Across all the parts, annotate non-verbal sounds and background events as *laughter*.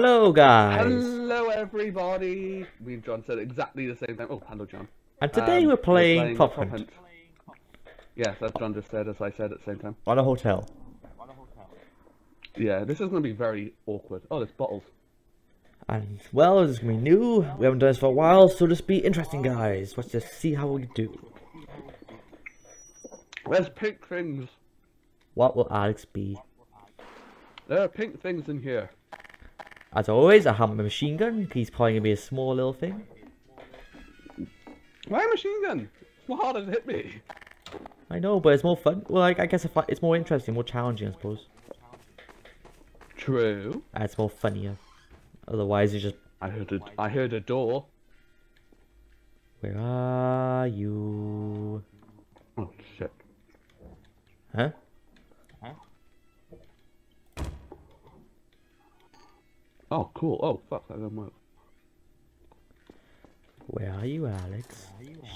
Hello, guys. Hello, everybody. Me and John said exactly the same thing. Oh, hello, John. And today Um, we're playing, Prop Prop Hunt Yes, as John just said, as I said at the same time. on a hotel. On a hotel. Yeah, this is going to be very awkward. Oh, there's bottles. And, well, this is going to be new. We haven't done this for a while, so just be interesting, guys. Let's just see how we do. There's pink things. What will Alex be? There are pink things in here. As always, I have my machine gun. He's probably going to be a small little thing. Why a machine gun? It's not harder to hit me. I know, but it's more fun. Well, I, I guess I- it's more interesting, more challenging, I suppose. True. And it's more funnier. Otherwise, it's just, I heard a, I heard a door. where are you? Oh, shit. Huh? Oh, cool. Oh, fuck, that didn't work. Where are you, Alex?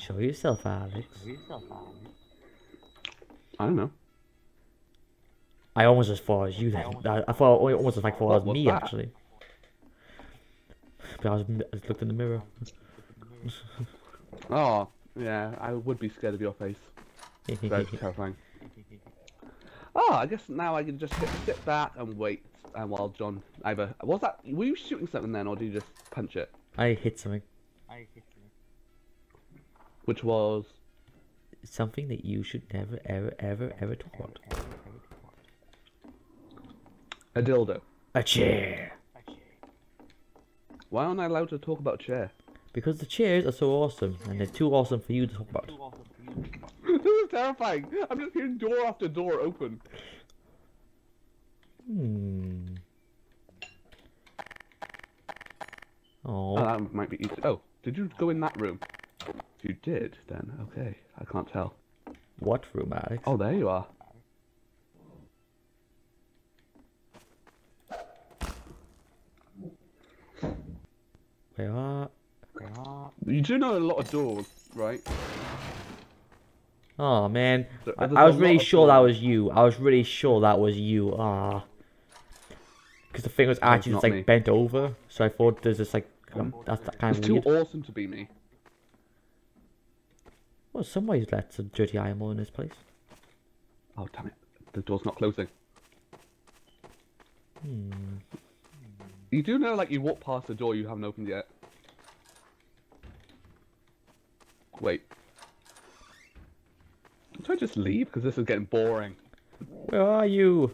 Show yourself, Alex. I don't know. I almost thought it was you then. I, I thought it almost like far it What was was me that? actually. But I was I just looked in the mirror. *laughs* Oh, yeah, I would be scared of your face. *laughs* Very terrifying. Oh, I guess now I can just sit, sit back and wait. And while John either was that were you shooting something then, or did you just punch it? I hit something. I hit something. Which was Something that you should never, ever, ever, ever talk about. a dildo. A chair. Why aren't I allowed to talk about chair? Because the chairs are so awesome, and they're too awesome for you to talk about. *laughs* this is terrifying. I'm just hearing door after door open. Hmm. Oh, Oh, that might be easy. Oh, did you go in that room? You did, then. Okay, I can't tell. what room, Alex? Oh, there you are. Where are? You do know a lot of doors, right? Oh man, There- I, I was really sure that was you. I was really sure that was you. Ah. Because the thing was actually just like me. bent over, so I thought there's just like um, that's that kind It's of too weird. awesome to be me. Well, somebody's let some dirty animal in this place. Oh, damn it. The door's not closing. Hmm. You do know, like, you walk past the door you haven't opened yet. Wait. Should I just leave? Because this is getting boring. Where are you?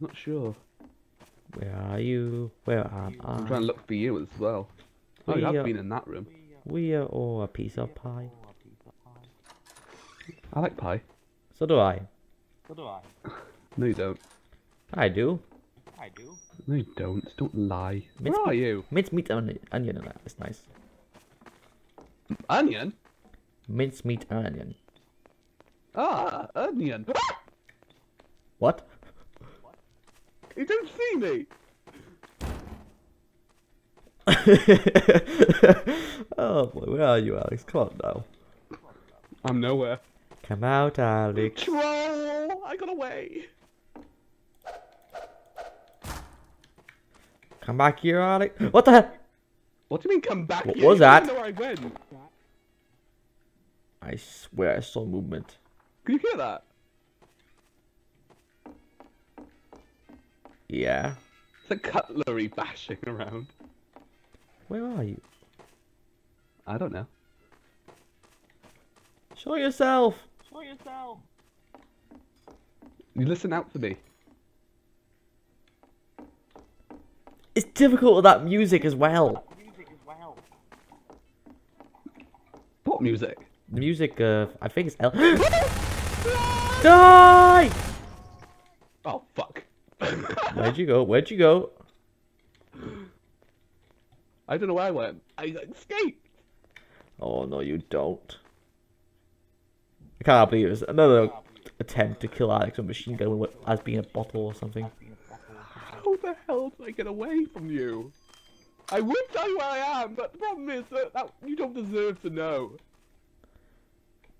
Not sure. Where are you? Where am I? I'm trying to look for you as well. Oh, you have are- been in that room. We are all a piece of pie. I like pie. So do I. So do I. no, you don't. I do. I do. No, you don't. Don't lie. Mince Where are you? Mince meat and onion and that. It's nice. Onion? Mince meat and onion. Ah, onion. What? You don't see me. *laughs* oh boy, where are you, Alex? Come on now. I'm nowhere. Come out, Alex. Troll! I got away. Come back here, Alex. What the heck? What do you mean come back What here? was that? know where I went. I swear I saw movement. Can you hear that? Yeah. A cutlery bashing around. Where are you? I don't know. Show yourself. Show yourself! You listen out for me. It's difficult with that music as well. What music? The music, uh, I think it's El. *gasps* Die! Oh fuck. Where'd you go? Where'd you go? I don't know where I went. I escaped. Oh no, you don't. I can't believe it was another attempt to kill Alex with a machine gun as being a bottle or something. How the hell did I get away from you? I would tell you where I am, but the problem is that, that you don't deserve to know.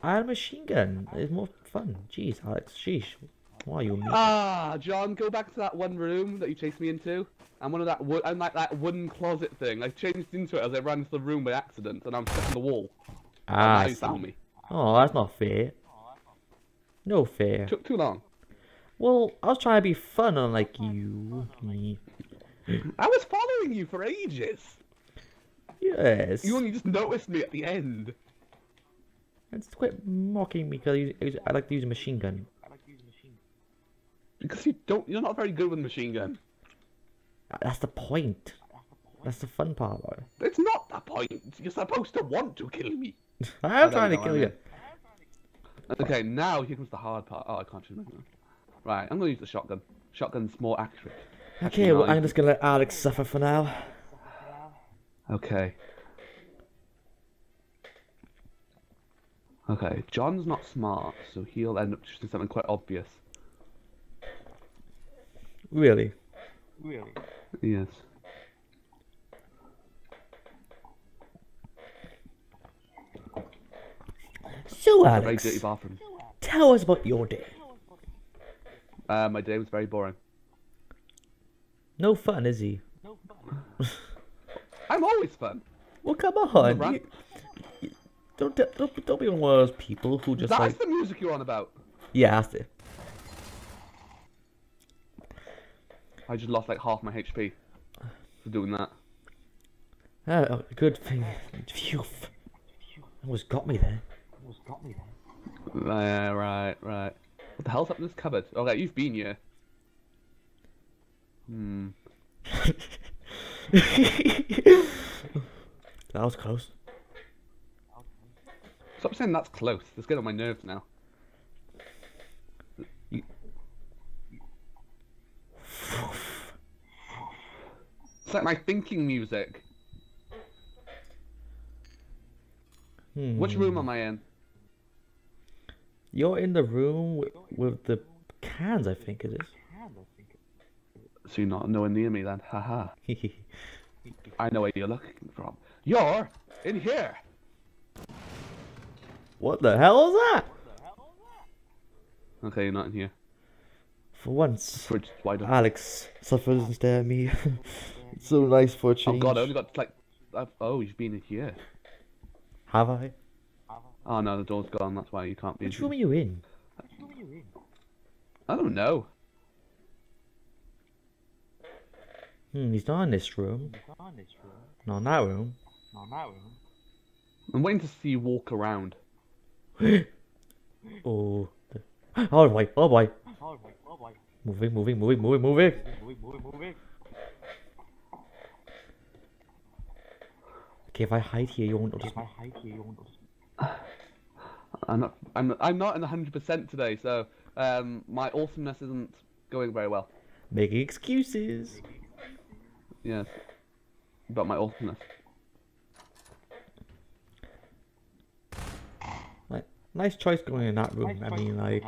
I had a machine gun. It's more fun. Jeez, Alex. Sheesh. Why you? Ah, John, go back to that one room that you chased me into. I'm one of that wood. I'm like that wooden closet thing. I changed into it as I ran into the room by accident, and I'm stuck in the wall. Ah, you found me. oh, that's not fair. No fair. Took too long. Well, I was trying to be fun, unlike you. Me. I was following you for ages. Yes. You only just noticed me at the end. It's quit mocking me because I, use- I use- I like to use a machine gun. Because you don't. You're not very good with machine gun. That's the point. That's the fun part, though. It's not the point. You're supposed to want to kill me. *laughs* I am trying to kill I you. Okay, now here comes the hard part. Oh, I can't shoot anything. Right, I'm gonna use the shotgun. Shotgun's more accurate. Okay, well, I'm just gonna let Alex suffer for now. Okay. Okay, John's not smart, so he'll end up choosing something quite obvious. Really. Really? Yes. So, Alex, dirty bathroom. tell us about your day. Uh, my day was very boring. No fun, is he? No fun. I'm always fun. Well, come on. Right. you- you- don't, don't, don't be one of those people who just That's like. the music you're on about. Yeah, that's it. I just lost like half my HP for doing that. Oh, good thing. Phew. Almost got me there. Almost got me there. Right, right, right. What the hell's up in this cupboard? Okay, you've been here. Hmm. *laughs* that was close. Stop saying that's close. It's getting on my nerves now. It's like my thinking music. Hmm. Which room am I in? You're in the room with, with the cans, I think it So you're not nowhere near me then. Haha. is. *laughs* I know where you're looking from. You're in here. what the hell is that? Okay, you're not in here. For once, Fridge is wide open. Alex suffers instead of me. *laughs* it's so nice for a Oh change. god, I only got like. I've, oh, you've been in here. Have I? Oh no, the door's gone. That's why you can't be. in Which room are you in? I don't know. Hmm, he's not in this room. Not in that room. Not now, room. I'm waiting to see you walk around. *laughs* Oh. the- Oh boy, oh boy. Moving! Moving! Moving, moving, moving, moving, moving. Okay, if I hide here, you won't notice me. I'm not. I'm. I'm not in 100 percent today, so um, my awesomeness isn't going very well. Making excuses. Yes. About my awesomeness. Like, nice choice going in that room. I mean, like,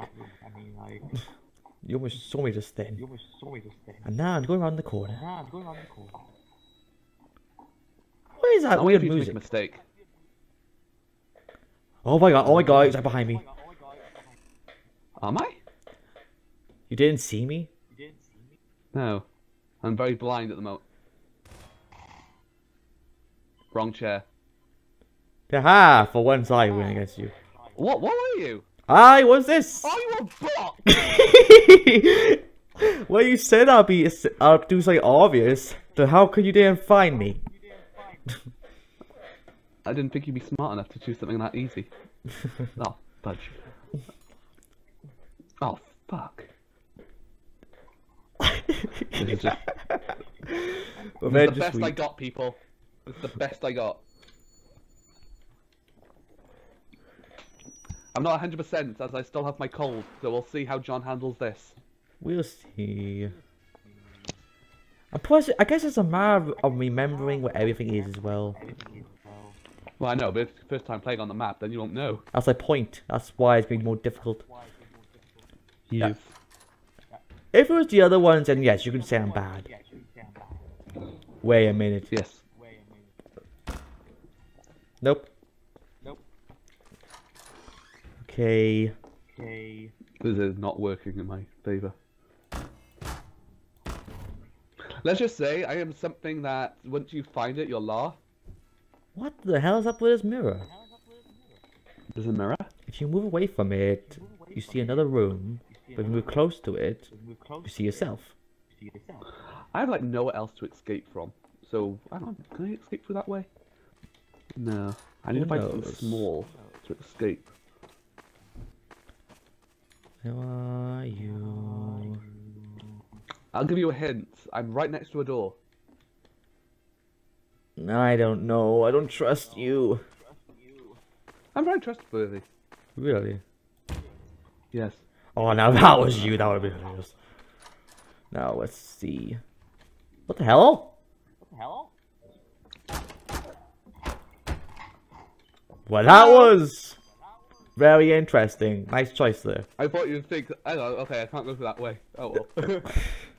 *laughs* you almost saw me just then. And now I'm going around the corner. What is that I weird want to make a music? mistake. Oh my god, oh my god, he's right behind me. Am I? You didn't see me? No. I'm very blind at the moment. Wrong chair. Haha, for once I win against you. What? What were you? I what's this? Are you a bot? *laughs* well, you said I'll be, I'll do something obvious. So how could you didn't find me? I didn't think you'd be smart enough to choose something that easy. *laughs* oh, fudge. Oh, fuck. Just But this is the best I got, people. This is the best I got. I'm not 100% as I still have my cold, so we'll see how John handles this. We'll see. And plus, I guess it's a matter of- of remembering where everything is as well. Well, I know, but if it's your first time playing on the map, then you won't know. That's my point. That's why it's going to be more difficult. Yes. If it was the other ones, then yes, you can say I'm bad. Wait a minute. Yes. Nope. Nope. Okay. Okay. This is not working in my favor. Let's just say I am something that once you find it, you'll laugh. What the hell is up with this mirror? There's a mirror. If you move away from it, you see another room. But if you move close to it, you see yourself. I have like nowhere else to escape from. So I don't. know, Can I escape through that way? No. I need Who to find something small to escape. Who are you? I'll give you a hint. I'm right next to a door. I don't know. I don't trust you. I'm very trustworthy. Really? Yes. Oh, now that was you. That would be been hilarious. Now let's see. What the hell? What the hell? Well, that was very interesting. Nice choice there. I thought you'd think. I know. Okay, I can't go through that way. Oh well. *laughs*